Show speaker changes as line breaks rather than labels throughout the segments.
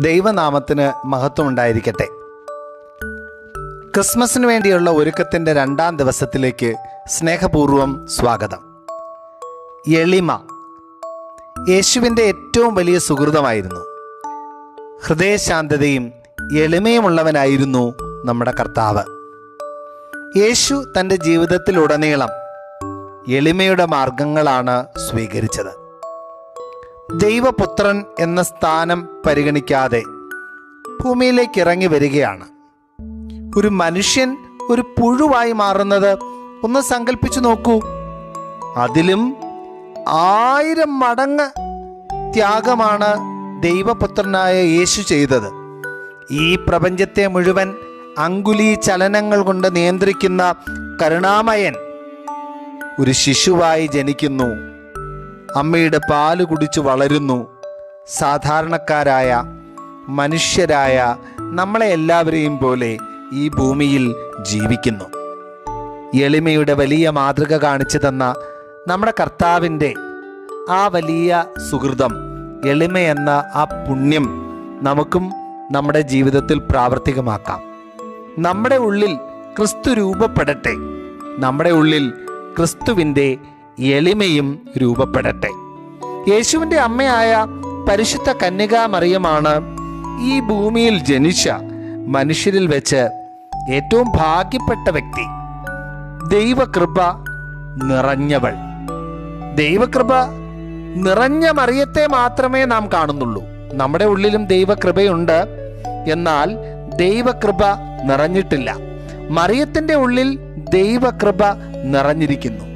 ദൈവനാമത്തിന് മഹത്വം ഉണ്ടായിരിക്കട്ടെ ക്രിസ്മസിന് വേണ്ടിയുള്ള ഒരുക്കത്തിന്റെ രണ്ടാം ദിവസത്തിലേക്ക് സ്നേഹപൂർവം സ്വാഗതം. എളിമ. യേശുവിന്റെ ഏറ്റവും വലിയ സുഹൃതമായിരുന്നു. ഹൃദയശാന്തതയും എളിമയുമുള്ളവനായിരുന്നു നമ്മുടെ കർത്താവ്. യേശു തന്റെ ജീവിതത്തിലുടനീളം എളിമയുടെ മാർഗങ്ങളാണ് സ്വീകരിച്ചത്. ദൈവപുത്രൻ എന്ന സ്ഥാനം പരിഗണിക്കാതെ ഭൂമിയിലേക്ക് ഇറങ്ങി വരികയാണ്. ഒരു മനുഷ്യൻ ഒരു പുഴുവായി മാറുന്നത് ഒന്ന് സങ്കല്പിച്ചു നോക്കൂ. അതിലും ആയിരം മടങ്ങ് ത്യാഗമാണ് ദൈവപുത്രനായ യേശു ചെയ്തത്. ഈ പ്രപഞ്ചത്തെ മുഴുവൻ അങ്കുലി ചലനങ്ങൾ കൊണ്ട് നിയന്ത്രിക്കുന്ന കരുണാമയൻ ഒരു ശിശുവായി ജനിക്കുന്നു. അമ്മയുടെ പാൽ കുടിച്ച് വളരുന്നു. സാധാരണക്കാരായ മനുഷ്യരായ നമ്മളെ എല്ലാവരെയും പോലെ ഈ ഭൂമിയിൽ ജീവിക്കുന്നു. എളിമയുടെ വലിയ മാതൃക കാണിച്ചു തന്ന നമ്മുടെ കർത്താവിന്റെ ആ വലിയ സുഹൃതം എളിമയെന്ന ആ പുണ്യം നമുക്കും നമ്മുടെ ജീവിതത്തിൽ പ്രാവർത്തികമാക്കാം. നമ്മുടെ ഉള്ളിൽ ക്രിസ്തു രൂപപ്പെടട്ടെ. നമ്മുടെ ഉള്ളിൽ ക്രിസ്തുവിന്റെ എളിമയും രൂപപ്പെടട്ടെ. യേശുവിന്റെ അമ്മയായ പരിശുദ്ധ കന്യകാ മറിയമാണ് ഈ ഭൂമിയിൽ ജനിച്ച മനുഷ്യരിൽ വെച്ച് ഏറ്റവും ഭാഗ്യപ്പെട്ട വ്യക്തി. ദൈവകൃപ നിറഞ്ഞവൾ. ദൈവകൃപ നിറഞ്ഞ മറിയത്തെ മാത്രമേ നാം കാണുന്നുള്ളൂ. നമ്മുടെ ഉള്ളിലും ദൈവകൃപയുണ്ട്. എന്നാൽ ദൈവകൃപ നിറഞ്ഞിട്ടില്ല. മറിയത്തിന്റെ ഉള്ളിൽ ദൈവകൃപ നിറഞ്ഞിരിക്കുന്നു.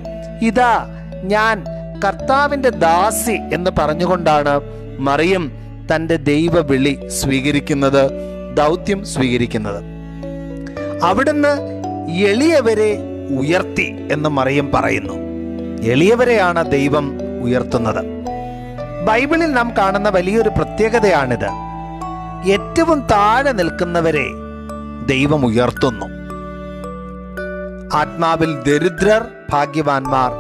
ഇതാ ഞാൻ കർത്താവിന്റെ ദാസി എന്ന് പറഞ്ഞുകൊണ്ടാണ് മറിയം തന്റെ ദൈവവിളി സ്വീകരിക്കുന്നത് ദൗത്യം സ്വീകരിക്കുന്നത്. അവിടുന്ന് എളിയവരെ ഉയർത്തി എന്ന് മറിയം പറയുന്നു. എളിയവരെയാണ് ദൈവം ഉയർത്തുന്നത്. ബൈബിളിൽ നാം കാണുന്ന വലിയൊരു പ്രത്യേകതയാണിത്. ഏറ്റവും താഴെ നിൽക്കുന്നവരെ ദൈവം ഉയർത്തുന്നു. ആത്മാവിൽ ദരിദ്രർ ഭാഗ്യവാന്മാർ.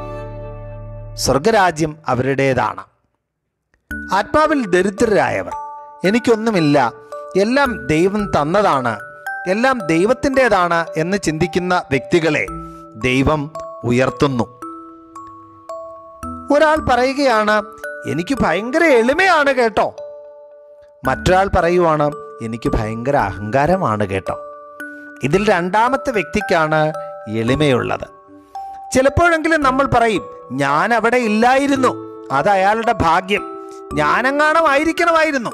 സ്വർഗരാജ്യം അവരുടേതാണ്. ആത്മാവിൽ ദരിദ്രരായവർ എനിക്കൊന്നുമില്ല എല്ലാം ദൈവം തന്നതാണ് എല്ലാം ദൈവത്തിന്റെതാണ് എന്ന് ചിന്തിക്കുന്ന വ്യക്തികളെ ദൈവം ഉയർത്തുന്നു. ഒരാൾ പറയുകയാണ് എനിക്ക് ഭയങ്കര എളിമയാണ് കേട്ടോ. മറ്റൊരാൾ പറയുവാണ് എനിക്ക് ഭയങ്കര അഹങ്കാരമാണ് കേട്ടോ. ഇതിൽ രണ്ടാമത്തെ വ്യക്തിക്കാണ് എളിമയുള്ളത്. ചിലപ്പോഴെങ്കിലും നമ്മൾ പറയും ഞാൻ അവിടെ ഇല്ലായിരുന്നു. അത് അയാളുടെ ഭാഗ്യം. ഞാനെങ്ങാണം ആയിരിക്കണമായിരുന്നു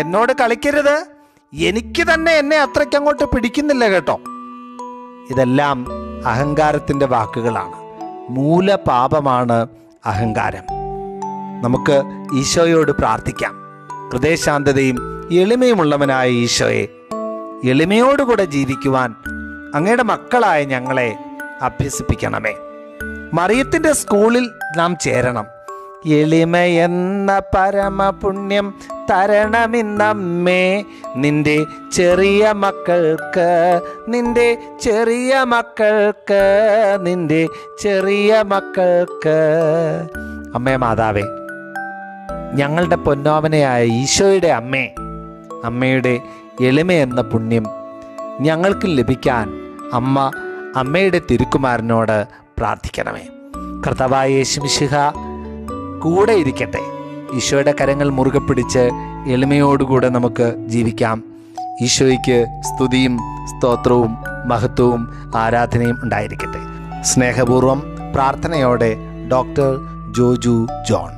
എന്നോട് കളിക്കരുത്. എനിക്ക് തന്നെ എന്നെ അത്രയ്ക്കങ്ങോട്ട് പിടിക്കുന്നില്ല കേട്ടോ. ഇതെല്ലാം അഹങ്കാരത്തിന്റെ വാക്കുകളാണ്. മൂലപാപമാണ് അഹങ്കാരം. നമുക്ക് ഈശോയോട് പ്രാർത്ഥിക്കാം. ഹൃദയശാന്തതയും എളിമയുമുള്ളവനായ ഈശോയെ എളിമയോടുകൂടെ ജീവിക്കുവാൻ അങ്ങയുടെ മക്കളായ ഞങ്ങളെ അഭ്യസിപ്പിക്കണമേ. മറിയത്തിന്റെ സ്കൂളിൽ നാം ചേരണം. എളിമ എന്ന പരമപുണ്യം തരണമിന്നമ്മേ നിന്റെ ചെറിയ മക്കൾക്ക് നിന്റെ ചെറിയ മക്കൾക്ക് നിന്റെ ചെറിയ മക്കൾക്ക്. അമ്മേ മാതാവേ ഞങ്ങളുടെ പൊന്നോമനയായ ഈശോയുടെ അമ്മേ അമ്മയുടെ എളിമ എന്ന പുണ്യം ഞങ്ങൾക്ക് ലഭിക്കാൻ അമ്മ അമ്മയുടെ തിരുക്കുമാരനോട് പ്രാർത്ഥിക്കണമേ. കർത്തവായ യേശുമിശിഹ കൂടെ ഇരിക്കട്ടെ. ഈശോയുടെ കരങ്ങൾ മുറുകെ പിടിച്ച് എളിമയോടുകൂടെ നമുക്ക് ജീവിക്കാം. ഈശോയ്ക്ക് സ്തുതിയും സ്തോത്രവും മഹത്വവും ആരാധനയും ഉണ്ടായിരിക്കട്ടെ. സ്നേഹപൂർവം പ്രാർത്ഥനയോടെ ഡോക്ടർ ജോജു ജോൺ.